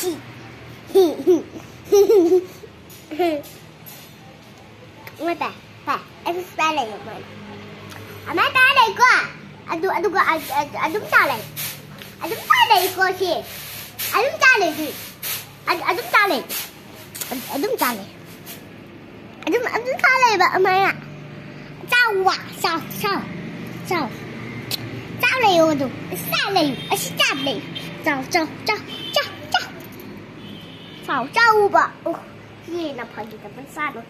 chi Mata, pa, aku spelling man. Ama tale ko. Adu adu ko adum tale. Adum tale ko si. Adum tale si. Adum tale. Adum tale. Adum adum tale ba ama ya. Sao wa sao sao sao. Sao này ô du. Sao này, à sao này. Sao sao sao 好照顾吧。哦，耶，那跑你怎么散了？